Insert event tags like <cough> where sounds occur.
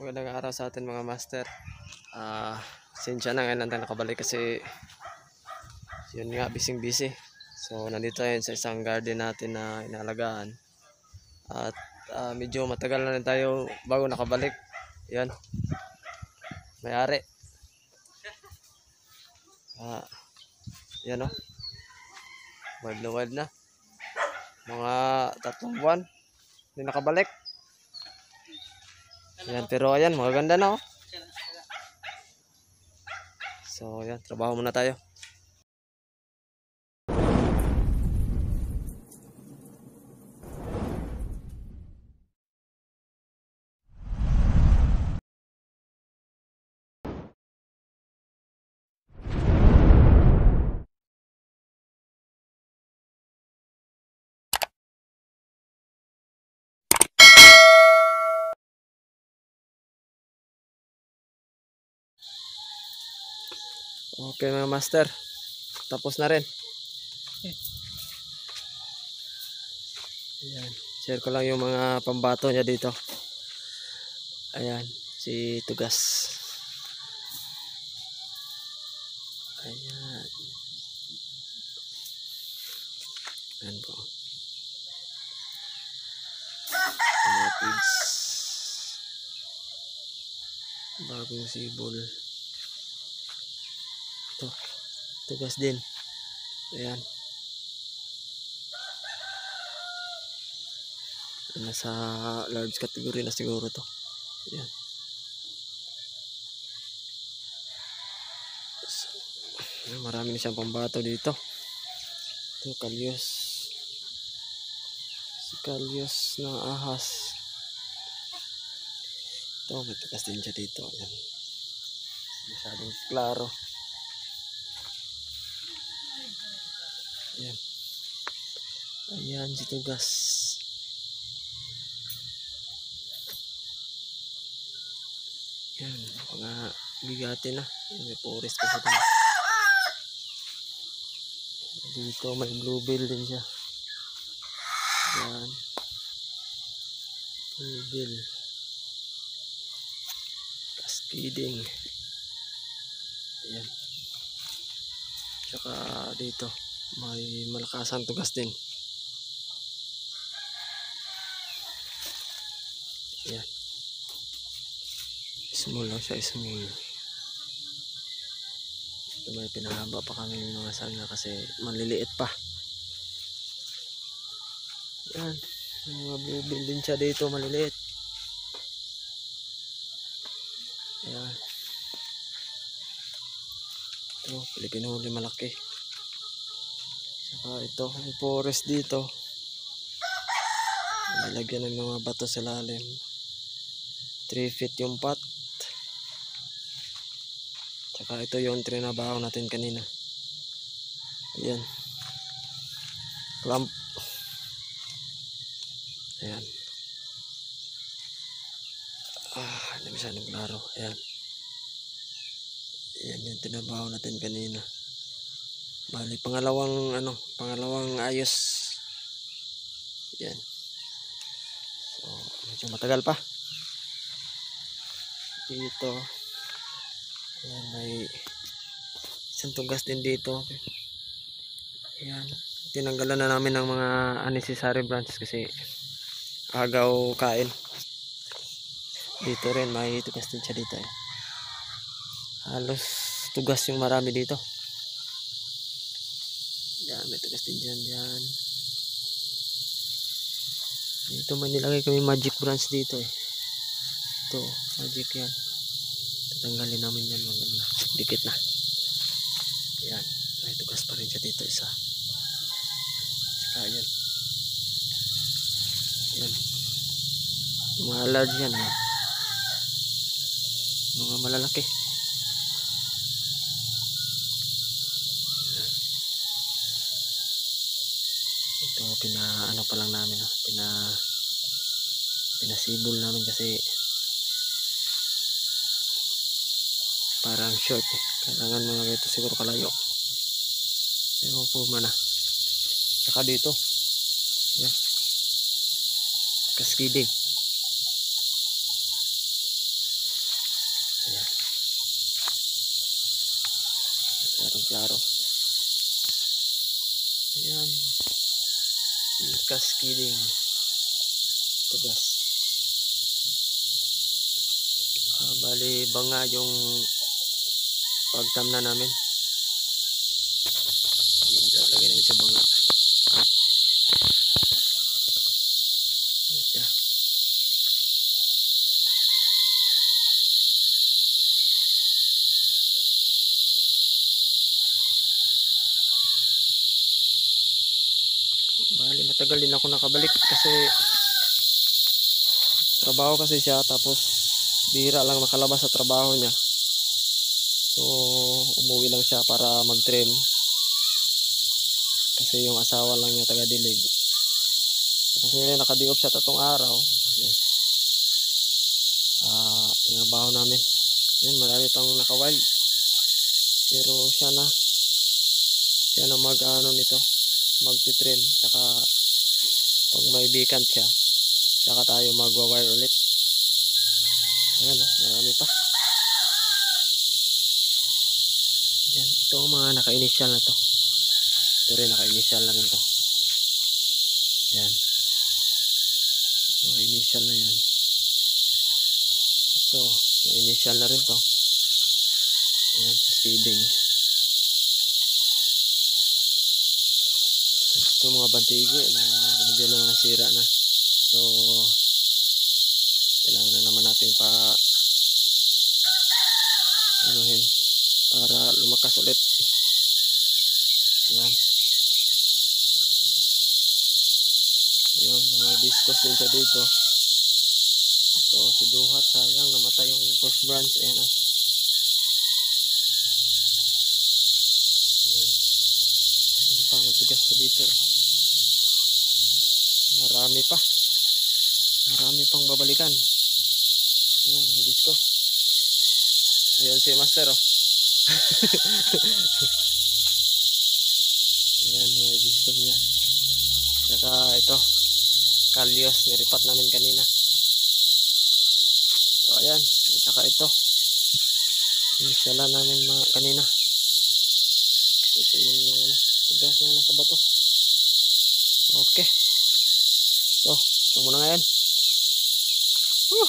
Magandang araw sa atin mga master. Ah, sensya na ngayon lang nakabalik kasi yun nga, busy busy. So, nandito tayo sa isang garden natin na inaalagaan. At ah, medyo matagal na rin tayo bago nakabalik. Yan. May-ari. Ah, yan o. Wild na wild na. Mga tatlong buwan. Hindi nakabalik. Ayan, pero ayan, magaganda na oh. So, ayan, trabaho muna tayo. Okay mga master. Tapos na rin. Ayan. Share ko lang yung mga pambato niya dito. Ayan. Si Tugas. Ayan. Ayan po. Mga pigs. Bagong sibol. Ito. Tugas din. Ayan. Nasa large category na siguro to. Ayan. So, marami na siyang pambato dito. Ito, kalyos. Si kalyos ng ahas. Ito, may tugas din siya dito. Ayan. Masyadong klaro. Ayan. Ayan si Tugas. Ayan, mga bigati na. Ayan, may forest pa sa taas. Dito may bluebill din siya. Ayan. Bluebill. Cascading. Ayan. Tsaka dito may malakasang tugas din. Yan. Small lang siya, small. Ito may pinahaba pa kami ng mga sanga kasi maliliit pa. Yan. Mga bluebill din siya dito, maliliit. Ayan. Ito, Pilipino huli malaki. Saka ito, may forest dito. Nilagyan ng mga bato sa lalim. 3 feet yung pot. Saka ito yung trinabaho natin kanina. Ayan. Clamp. Ayan. Ah, hindi masyadong klaro. Ayan. Ayan yung tinabaho natin kanina. Bali, pangalawang ano, pangalawang ayos. Yan. So, medyo matagal pa. Dito. Ayan, may isang tugas din dito. Ayan. Tinanggalan na namin ng mga unnecessary branches kasi agaw kain. Dito rin, may tugas din siya dito eh. Halos tugas yung marami dito. Yan, may tugas din dyan, dyan. Dito may nilagay kami magic branch dito eh. Ito, magic yan. Tatanggalin namin yan, mag na, dikit na. Yan, may tugas pa rin siya dito isa. Tsaka yan. Yan. Mga large yan eh. Mga malalaki. pina ano pa lang namin ha? pina pinasibol namin kasi parang short eh. kailangan mga ganito siguro kalayo pero po mana saka dito yan cascading ayan klarong klaro, -klaro. Cascading. Tugas. Ah, bali, banga yung pagtamna namin. Ilalagay namin sa banga. Siya. Matagal din ako nakabalik kasi trabaho kasi siya tapos bihira lang nakalabas sa trabaho niya. So, umuwi lang siya para mag-trim. Kasi yung asawa lang niya taga-dilig. Tapos ngayon naka-di-off siya tatong araw. Yes. Ah, tinabaho namin. Yan, marami pang naka-wild. Pero siya na siya na mag-ano nito, magti-trim. Tsaka pag may vacant siya, tsaka tayo magwa-wire ulit. Ayan, oh, marami pa. Yan, ito ang mga naka-initial na to. Ito rin naka-initial na rin to. Yan. Mga initial na yan. Ito, na-initial na rin to. Yan, sa speeding. Ito mga bantigi na medyo na. So, kailangan na naman natin pa anuhin para lumakas ulit. Yan. Yun, mga discos din siya dito. Ito, si Duhat, sayang, namatay yung first branch. Ayan ah. Yung pangatigas pa dito. Marami pa. Marami pang babalikan. Ayan, mga disco. Ayan si Master oh. <laughs> Ayan, mga disco niya. Saka ito, kalyos, niripat namin kanina. So, ayan. Saka ito. Inisala namin mga kanina. Ito yung yung ano. Tugas niya nasa bato. Okay. So, ito muna ngayon. Whew.